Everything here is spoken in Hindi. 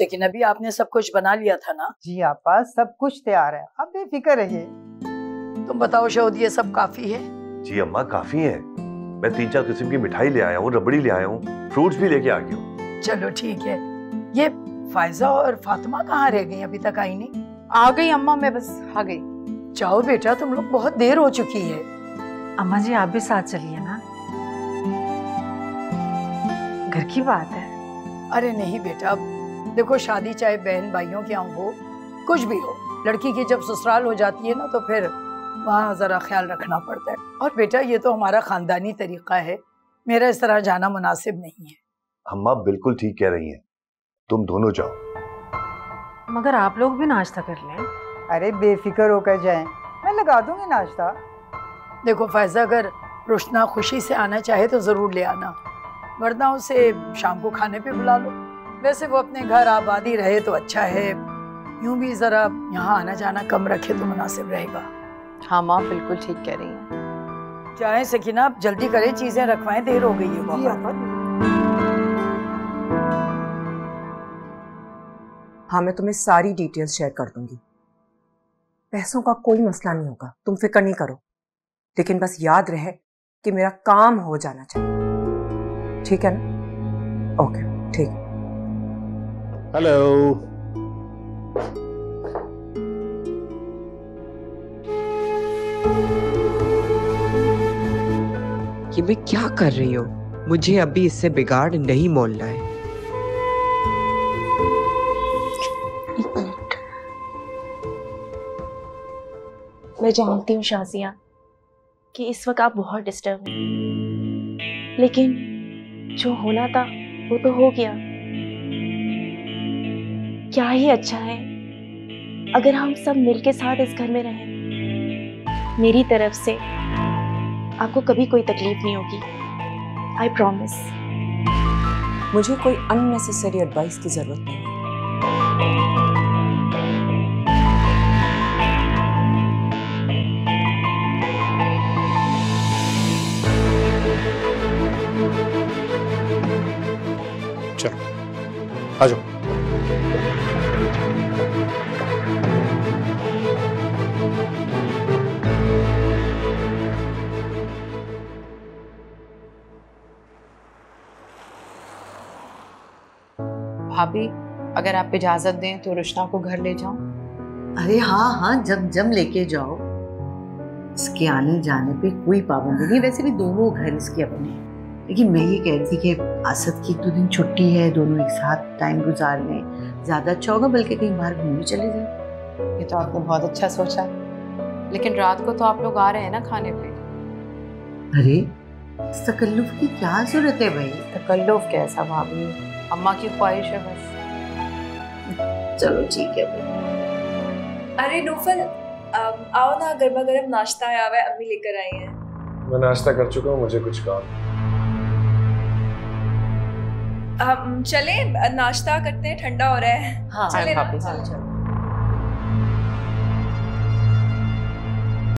लेकिन अभी आपने सब कुछ बना लिया था ना? जी आपा सब कुछ तैयार है। आप बेफिक्र रहिए। तुम बताओ शोध ये सब काफ़ी है? जी अम्मा काफ़ी है। मैं तीन चार किस्म की मिठाई ले आया हूँ रबड़ी ले आया हूँ फ्रूट्स भी लेके आ गया हूँ। चलो ठीक है। ये फायजा और फातिमा कहाँ रह गई अभी तक आई नहीं आ गई अम्मा मैं बस आ गई। जाओ बेटा तुम लोग बहुत देर हो चुकी है। अम्मा जी आप भी साथ चलिए ना। घर की बात है। अरे नहीं बेटा देखो शादी चाहे बहन भाइयों के यहाँ हो कुछ भी हो लड़की की जब ससुराल हो जाती है ना तो फिर वहाँ जरा ख्याल रखना पड़ता है। और बेटा ये तो हमारा खानदानी तरीका है। मेरा इस तरह जाना मुनासिब नहीं है। अम्मा बिल्कुल ठीक कह रही हैं। तुम दोनों जाओ। मगर आप लोग भी नाश्ता कर लें। अरे बेफिक्र होकर जाएँ। मैं लगा दूँगी नाश्ता। देखो फैजा अगर रोशना खुशी से आना चाहे तो ज़रूर ले आना। वरना उसे शाम को खाने पे बुला लो। वैसे वो अपने घर आबादी रहे तो अच्छा है। यूँ भी ज़रा यहाँ आना जाना कम रखे तो मुनासिब रहेगा। हाँ माँ बिल्कुल ठीक कह रही हैं। चाहे सकीना आप जल्दी करें चीज़ें रखवाएँ देर हो गई है बहुत हाँ मैं तुम्हें सारी डिटेल्स शेयर कर दूँगी। पैसों का कोई मसला नहीं होगा तुम फ़िक्र नहीं करो। लेकिन बस याद रहे कि मेरा काम हो जाना चाहिए। ठीक है ना? ओके ठीक है। हेलो ये मैं क्या कर रही हूँ? मुझे अभी इससे बिगाड़ नहीं मोलना है। मैं जानती हूँ शाजिया कि इस वक्त आप बहुत डिस्टर्ब हैं। लेकिन जो होना था वो तो हो गया। क्या ही अच्छा है। अगर हम सब मिलके साथ इस घर में रहें, मेरी तरफ़ से आपको कभी कोई तकलीफ़ नहीं होगी। आई प्रॉमिस मुझे कोई अननेसेसरी एडवाइस की ज़रूरत नहीं चलो, आ जाओ। भाभी अगर आप इजाज़त दें तो रुशना को घर ले जाऊँ अरे हाँ हाँ जब जब लेके जाओ। इसके आने जाने पे कोई पाबंदी नहीं वैसे भी दोनों घर इसके अपने लेकिन मैं ये कह रही थी कि आसद की एक दो दिन छुट्टी है दोनों एक साथ टाइम गुजार लें ज़्यादा अच्छा होगा बल्कि कहीं बाहर घूमने चले जाए। ये तो आपने बहुत अच्छा सोचा। लेकिन रात को तो आप लोग आ रहे हैं ना खाने पे? अरे तकल्लुफ की क्या ज़रूरत है भाई? तकल्लुफ कैसा भाभी? अम्मा की ख्वाहिश है बस। चलो ठीक है भाई। अरे नूफल आओ ना गर्मा गर्म नाश्ता आया हुआ है अम्मी लेकर आई हैं। मैं नाश्ता कर चुका हूँ मुझे कुछ काम चले नाश्ता करते हैं ठंडा हो रहा है। हाँ चले चलो चलो